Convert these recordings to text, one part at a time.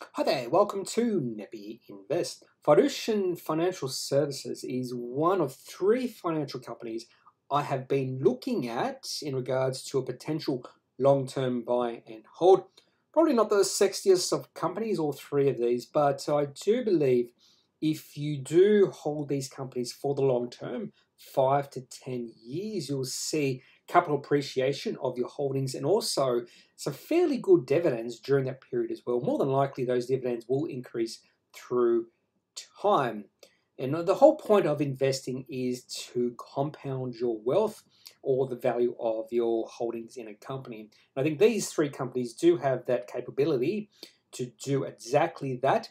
Hi there, welcome to Kneppy Invest. Fiducian Financial Services is one of three financial companies I have been looking at in regards to a potential long term buy and hold. Probably not the sexiest of companies, all three of these, but I do believe if you do hold these companies for the long term, five to 10 years, you'll see capital appreciation of your holdings and also some fairly good dividends during that period as well. More than likely, those dividends will increase through time. And the whole point of investing is to compound your wealth or the value of your holdings in a company. And I think these three companies do have that capability to do exactly that.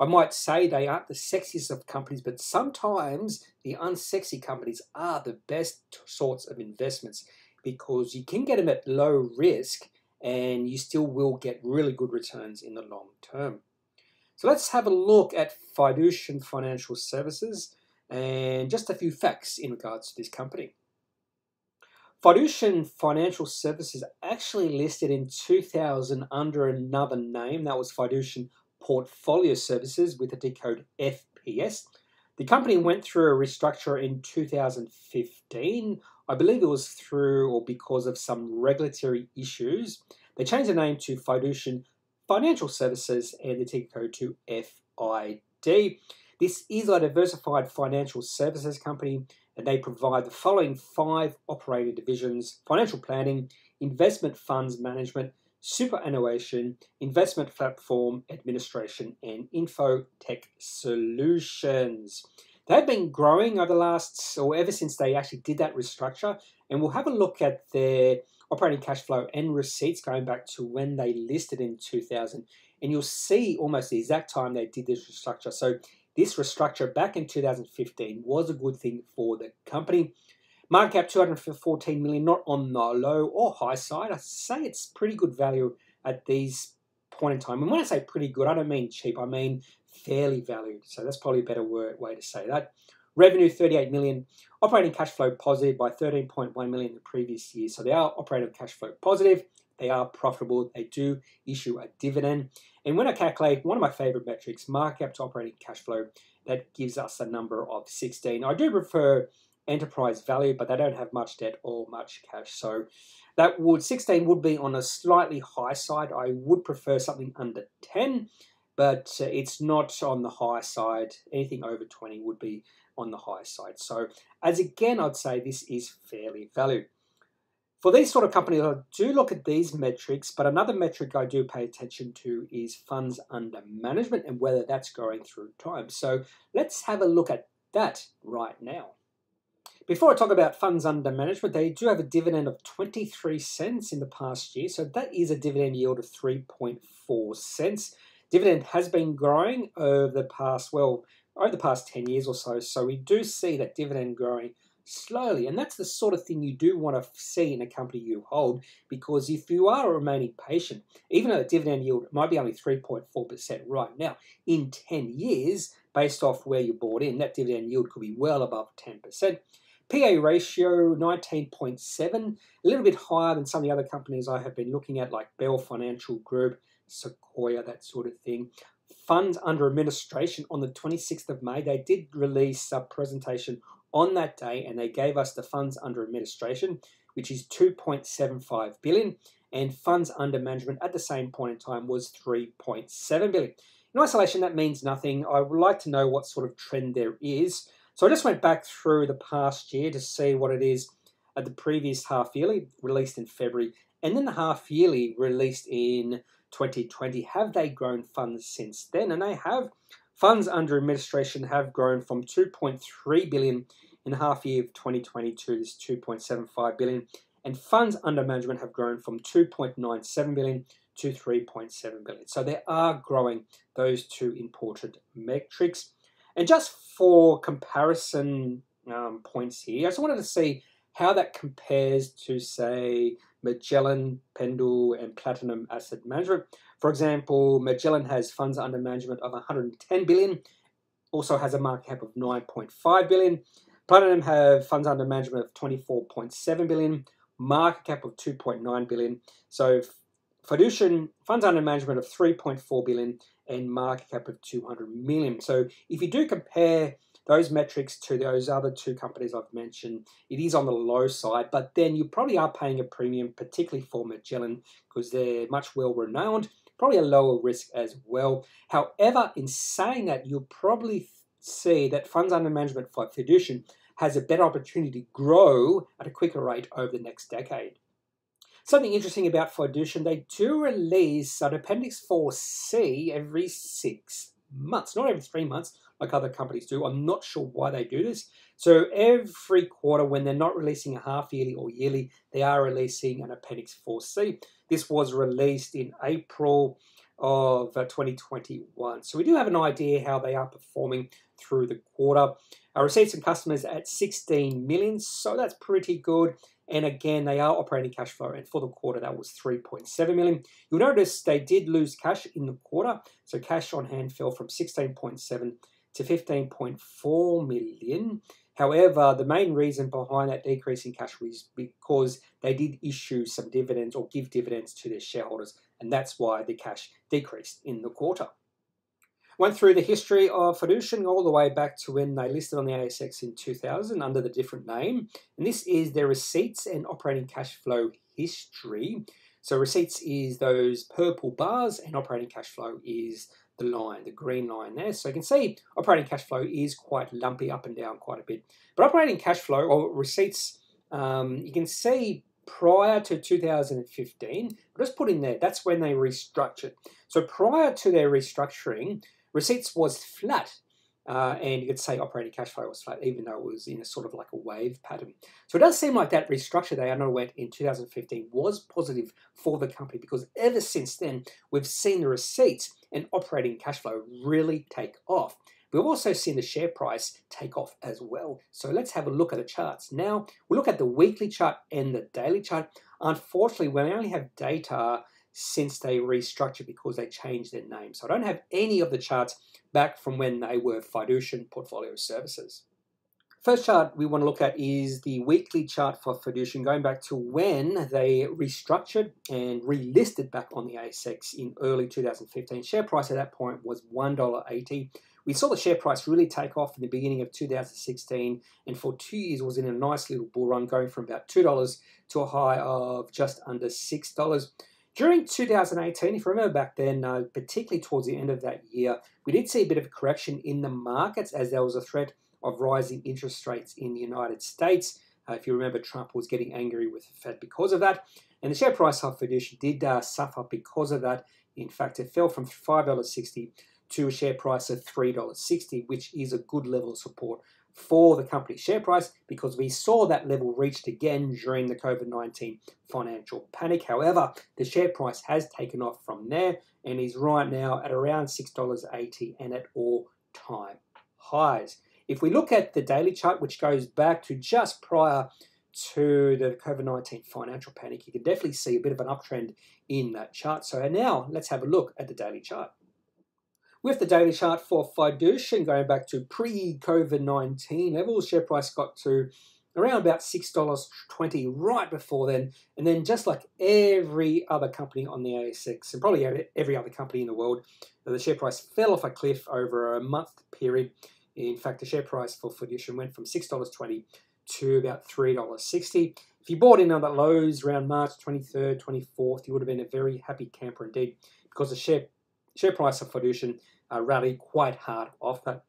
I might say they aren't the sexiest of companies, but sometimes the unsexy companies are the best sorts of investments because you can get them at low risk and you still will get really good returns in the long term. So let's have a look at Fiducian Financial Services and just a few facts in regards to this company. Fiducian Financial Services actually listed in 2000 under another name. That was Fiducian Portfolio Services with the decode FPS. The company went through a restructure in 2015. I believe it was through or because of some regulatory issues. They changed the name to Fiducian Financial Services and the ticker code to FID. This is a diversified financial services company and they provide the following five operating divisions financial planning, investment funds management, superannuation, investment platform administration, and info tech solutions. They've been growing over the last, or ever since they actually did that restructure, and we'll have a look at their operating cash flow and receipts going back to when they listed in 2000. And you'll see almost the exact time they did this restructure. So, this restructure back in 2015 was a good thing for the company. Market cap 214 million, not on the low or high side. I say it's pretty good value at these point in time. And when I say pretty good, I don't mean cheap. I mean fairly valued. So that's probably a better word, way to say that. Revenue 38 million, operating cash flow positive by 13.1 million the previous year. So they are operating cash flow positive. They are profitable. They do issue a dividend. And when I calculate one of my favorite metrics, market to operating cash flow, that gives us a number of 16. I do prefer enterprise value, but they don't have much debt or much cash. So that would 16 would be on a slightly high side. I would prefer something under 10, but uh, it's not on the high side. Anything over 20 would be on the high side. So as again, I'd say this is fairly valued. For these sort of companies, I do look at these metrics, but another metric I do pay attention to is funds under management and whether that's growing through time. So let's have a look at that right now. Before I talk about funds under management, they do have a dividend of 23 cents in the past year. So that is a dividend yield of 3.4 cents. Dividend has been growing over the past, well, over the past 10 years or so. So we do see that dividend growing slowly. And that's the sort of thing you do want to see in a company you hold because if you are remaining patient, even though the dividend yield might be only 3.4% right now, in 10 years, based off where you bought in, that dividend yield could be well above 10%. PE ratio 19.7, a little bit higher than some of the other companies I have been looking at, like Bell Financial Group, Sequoia, that sort of thing. Funds under administration on the 26th of May, they did release a presentation on that day and they gave us the funds under administration, which is 2.75 billion, and funds under management at the same point in time was 3.7 billion. In isolation, that means nothing. I would like to know what sort of trend there is. So I just went back through the past year to see what it is at the previous half yearly released in February and then the half yearly released in 2020. Have they grown funds since then? And they have. Funds under administration have grown from 2.3 billion in the half year of 2022 to 2.75 billion, and funds under management have grown from 2.97 billion to 3.7 billion. So they are growing those two important metrics. And just for comparison um, points here, I just wanted to see how that compares to, say, Magellan, Pendal, and Platinum Asset Management. For example, Magellan has funds under management of 110 billion, also has a market cap of 9.5 billion. Platinum have funds under management of 24.7 billion, market cap of 2.9 billion. So Fiducian funds under management of 3.4 billion and market cap of 200 million. So if you do compare those metrics to those other two companies I've mentioned, it is on the low side, but then you probably are paying a premium, particularly for Magellan, because they're much well renowned, probably a lower risk as well. However, in saying that, you'll probably see that funds under management for Fiducian has a better opportunity to grow at a quicker rate over the next decade. Something interesting about Fiducian, they do release an Appendix 4C every six months, not every three months like other companies do. I'm not sure why they do this. So every quarter, when they're not releasing a half yearly or yearly, they are releasing an Appendix 4C. This was released in April of uh, 2021. So we do have an idea how they are performing through the quarter. Our receipts and customers at 16 million, so that's pretty good. And again, they are operating cash flow, and for the quarter, that was 3.7 million. You'll notice they did lose cash in the quarter, so cash on hand fell from 16.7 to 15.4 million. However, the main reason behind that decrease in cash was because they did issue some dividends or give dividends to their shareholders, and that's why the cash decreased in the quarter. Went through the history of Fiducian all the way back to when they listed on the ASX in 2000 under the different name, and this is their receipts and operating cash flow history. So receipts is those purple bars, and operating cash flow is the line, the green line there. So you can see operating cash flow is quite lumpy up and down quite a bit. But operating cash flow or receipts, um, you can see prior to 2015, I'll just put in there, that's when they restructured. So prior to their restructuring, receipts was flat uh, and you could say operating cash flow was flat, even though it was in a sort of like a wave pattern. So it does seem like that restructure they underwent in 2015 was positive for the company because ever since then, we've seen the receipts and operating cash flow really take off. We've also seen the share price take off as well. So let's have a look at the charts. Now, we'll look at the weekly chart and the daily chart. Unfortunately, we only have data since they restructured because they changed their name. So I don't have any of the charts back from when they were Fiducian Portfolio Services. First chart we want to look at is the weekly chart for Fiducian going back to when they restructured and relisted back on the ASX in early 2015. Share price at that point was $1.80. We saw the share price really take off in the beginning of 2016 and for two years was in a nice little bull run going from about $2 to a high of just under $6. During 2018, if you remember back then, uh, particularly towards the end of that year, we did see a bit of a correction in the markets as there was a threat of rising interest rates in the United States. Uh, if you remember, Trump was getting angry with the Fed because of that. And the share price of Fiducian did uh, suffer because of that. In fact, it fell from $5.60 to a share price of $3.60, which is a good level of support for the company's share price because we saw that level reached again during the COVID 19 financial panic. However, the share price has taken off from there and is right now at around $6.80 and at all time highs. If we look at the daily chart, which goes back to just prior to the COVID 19 financial panic, you can definitely see a bit of an uptrend in that chart. So now let's have a look at the daily chart. With the daily chart for Fiducian going back to pre-COVID 19 levels, share price got to around about $6.20 right before then. And then just like every other company on the ASX, and probably every other company in the world, uh, the share price fell off a cliff over a month period. In fact, the share price for Fiducian went from $6.20 to about $3.60. If you bought in on the lows around March 23rd, 24th, you would have been a very happy camper indeed because the share share price of Fiducian uh, rallied quite hard off that.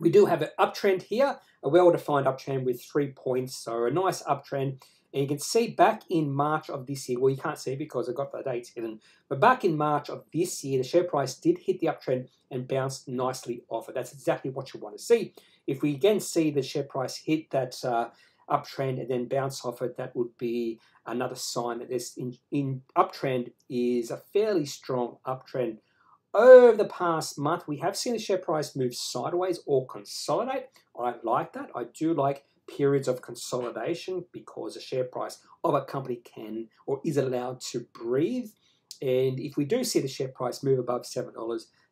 We do have an uptrend here, a well-defined uptrend with three points, so a nice uptrend. And you can see back in March of this year, well, you can't see because I've got the dates hidden, but back in March of this year, the share price did hit the uptrend and bounced nicely off it. That's exactly what you want to see. If we again see the share price hit that uh, uptrend and then bounce off it, that would be another sign that this in, in uptrend is a fairly strong uptrend over the past month, we have seen the share price move sideways or consolidate. I like that. I do like periods of consolidation because the share price of a company can or is allowed to breathe. And if we do see the share price move above $7,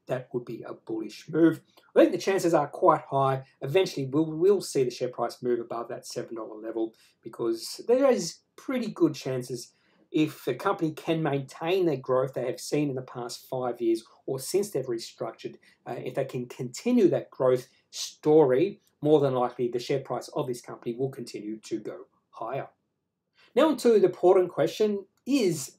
that would be a bullish move. I think the chances are quite high. Eventually, we'll, we'll see the share price move above that $7 level because there is pretty good chances if the company can maintain their growth they have seen in the past five years or since they've restructured, uh, if they can continue that growth story, more than likely the share price of this company will continue to go higher. Now, on to the important question is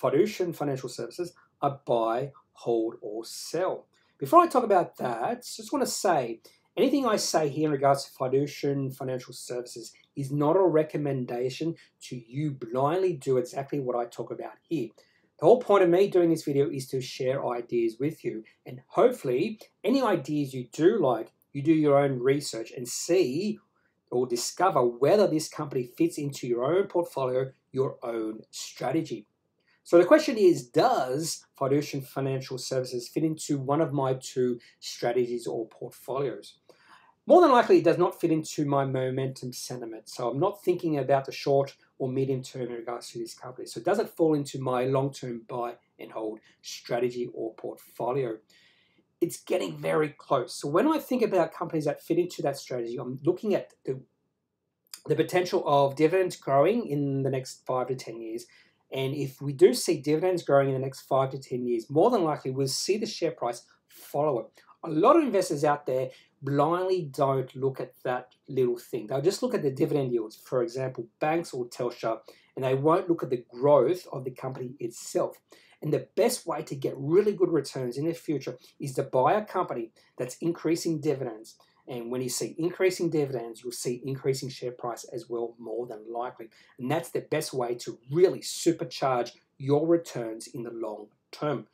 Fiducian Financial Services a buy, hold, or sell? Before I talk about that, just want to say anything I say here in regards to Fiducian Financial Services is not a recommendation to you blindly do exactly what I talk about here. The whole point of me doing this video is to share ideas with you and hopefully any ideas you do like, you do your own research and see or discover whether this company fits into your own portfolio, your own strategy. So the question is, does Fiducian Financial Services fit into one of my two strategies or portfolios? More than likely, it does not fit into my momentum sentiment. So I'm not thinking about the short or medium term in regards to this company. So it doesn't fall into my long term buy and hold strategy or portfolio. It's getting very close. So when I think about companies that fit into that strategy, I'm looking at the, the potential of dividends growing in the next five to 10 years and if we do see dividends growing in the next five to 10 years, more than likely we'll see the share price follow it. A lot of investors out there blindly don't look at that little thing. They'll just look at the dividend yields, for example, banks or Telstra, and they won't look at the growth of the company itself. And the best way to get really good returns in the future is to buy a company that's increasing dividends and when you see increasing dividends, you'll see increasing share price as well, more than likely. And that's the best way to really supercharge your returns in the long term.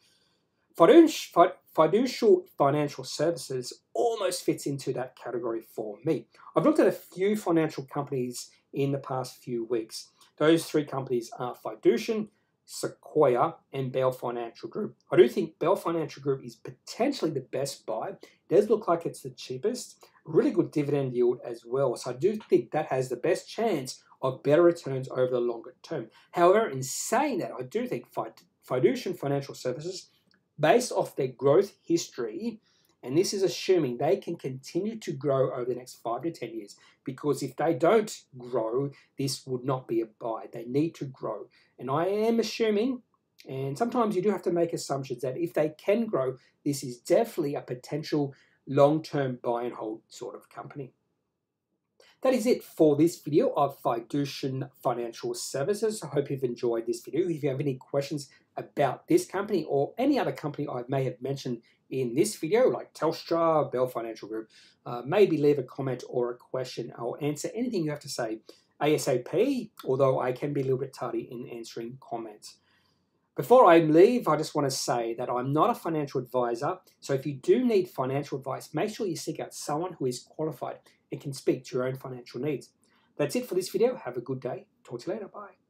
Fiducian financial services almost fits into that category for me. I've looked at a few financial companies in the past few weeks. Those three companies are Fiducian, Sequoia, and Bell Financial Group. I do think Bell Financial Group is potentially the best buy. It does look like it's the cheapest. Really good dividend yield as well. So I do think that has the best chance of better returns over the longer term. However, in saying that, I do think Fiducian Financial Services, based off their growth history, and this is assuming they can continue to grow over the next five to 10 years. Because if they don't grow, this would not be a buy. They need to grow. And I am assuming, and sometimes you do have to make assumptions, that if they can grow, this is definitely a potential long term buy and hold sort of company. That is it for this video of Fiducian Financial Services. I hope you've enjoyed this video. If you have any questions about this company or any other company I may have mentioned in this video, like Telstra, Bell Financial Group, uh, maybe leave a comment or a question. I'll answer anything you have to say ASAP, although I can be a little bit tardy in answering comments. Before I leave, I just want to say that I'm not a financial advisor, so if you do need financial advice, make sure you seek out someone who is qualified and can speak to your own financial needs. That's it for this video. Have a good day. Talk to you later. Bye.